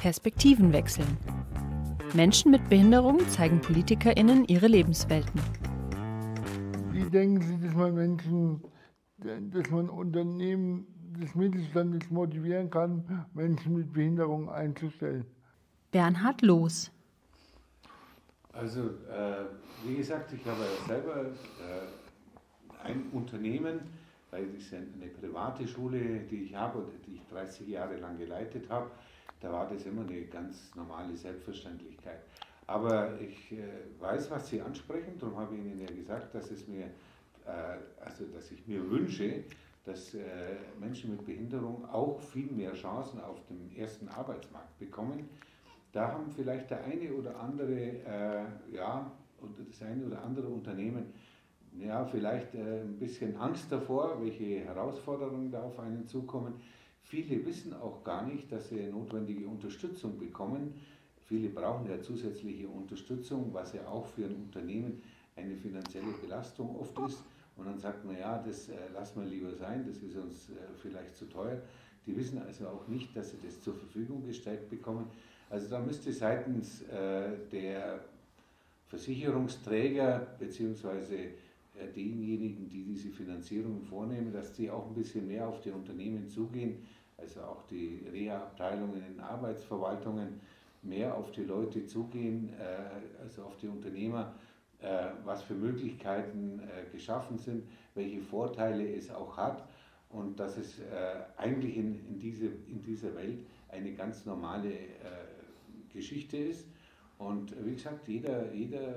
Perspektiven wechseln. Menschen mit Behinderung zeigen PolitikerInnen ihre Lebenswelten. Wie denken Sie, dass man Menschen, dass man Unternehmen des Mittelstandes motivieren kann, Menschen mit Behinderung einzustellen? Bernhard Loos. Also, äh, wie gesagt, ich habe selber äh, ein Unternehmen, weil es eine private Schule, die ich habe, die ich 30 Jahre lang geleitet habe, da war das immer eine ganz normale Selbstverständlichkeit. Aber ich äh, weiß, was Sie ansprechen, darum habe ich Ihnen ja gesagt, dass es mir, äh, also dass ich mir wünsche, dass äh, Menschen mit Behinderung auch viel mehr Chancen auf dem ersten Arbeitsmarkt bekommen. Da haben vielleicht der eine oder andere, äh, ja, oder das eine oder andere Unternehmen, ja, vielleicht äh, ein bisschen Angst davor, welche Herausforderungen da auf einen zukommen. Viele wissen auch gar nicht, dass sie notwendige Unterstützung bekommen. Viele brauchen ja zusätzliche Unterstützung, was ja auch für ein Unternehmen eine finanzielle Belastung oft ist. Und dann sagt man, ja, das äh, lassen wir lieber sein, das ist uns äh, vielleicht zu teuer. Die wissen also auch nicht, dass sie das zur Verfügung gestellt bekommen. Also da müsste seitens äh, der Versicherungsträger bzw. Äh, denjenigen, die diese Finanzierung vornehmen, dass die auch ein bisschen mehr auf die Unternehmen zugehen, also auch die Reha-Abteilungen in Arbeitsverwaltungen mehr auf die Leute zugehen, äh, also auf die Unternehmer äh, was für Möglichkeiten äh, geschaffen sind, welche Vorteile es auch hat und dass es eigentlich in, in, diese, in dieser Welt eine ganz normale Geschichte ist. Und wie gesagt, jeder, jeder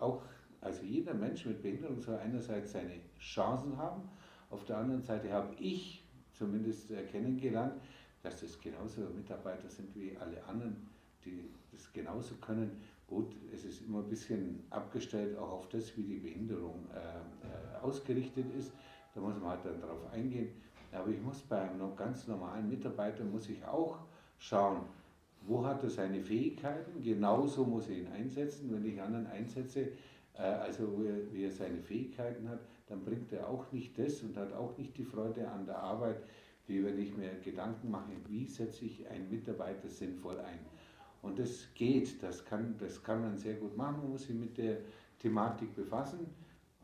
auch, also jeder Mensch mit Behinderung soll einerseits seine Chancen haben, auf der anderen Seite habe ich zumindest kennengelernt, dass das genauso Mitarbeiter sind wie alle anderen, die das genauso können Gut, es ist immer ein bisschen abgestellt auch auf das, wie die Behinderung äh, äh, ausgerichtet ist. Da muss man halt dann drauf eingehen. Aber ich muss bei einem ganz normalen Mitarbeiter muss ich auch schauen, wo hat er seine Fähigkeiten, genauso muss er ihn einsetzen. Wenn ich anderen einsetze, äh, also wo er, wie er seine Fähigkeiten hat, dann bringt er auch nicht das und hat auch nicht die Freude an der Arbeit, wie wenn ich mir Gedanken mache, wie setze ich einen Mitarbeiter sinnvoll ein. Und das geht, das kann, das kann man sehr gut machen, man muss sich mit der Thematik befassen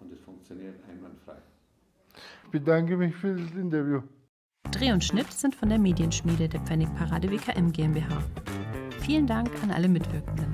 und es funktioniert einwandfrei. Ich bedanke mich für das Interview. Dreh und Schnitt sind von der Medienschmiede der Pfennigparade WKM GmbH. Vielen Dank an alle Mitwirkenden.